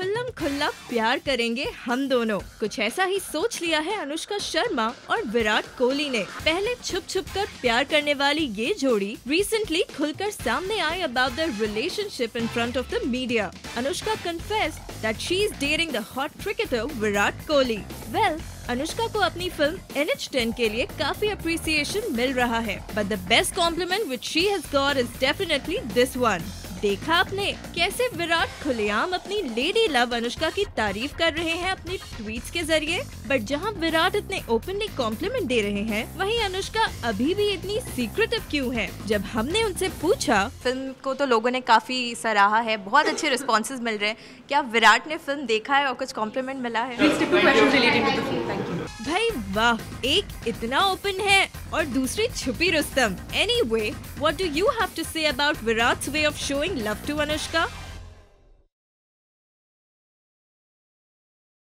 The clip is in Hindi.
खुल्लम खुल्ला प्यार करेंगे हम दोनों। कुछ ऐसा ही सोच लिया है अनुष्का शर्मा और विराट कोहली ने। पहले छुप छुप कर प्यार करने वाली ये जोड़ी रिसेंटली खुलकर सामने आई about the relationship in front of the media Anushka confess that she is dating the hot cricketer Virat Kohli. Well Anushka को अपनी फ़िल्म एन एच टेन के लिए काफ़ी अप्रिसिएशन मिल रहा है। But the best compliment which she has got is definitely this one देखा आपने? कैसे विराट खुलेआम अपनी लेडी लव अनुष्का की तारीफ़ कर रहे हैं अपनी ट्वीट्स के ज़रिए? बट जहाँ विराट इतने ओपनली कॉम्प्लीमेंट दे रहे हैं वहीं अनुष्का अभी भी इतनी सीक्रेटिव क्यों है? जब हमने उनसे पूछा फ़िल्म को तो लोगों ने काफ़ी सराहा है बहुत अच्छे रिस्पॉन्सेज मिल रहे हैं। क्या विराट ने फ़िल्म देखा है और कुछ कॉम्प्लीमेंट मिला है? वाह, एक इतना ओपन है, और दूसरी छुपी Rustam. Anyway what do you have to say about Virat way of showing love to Anushka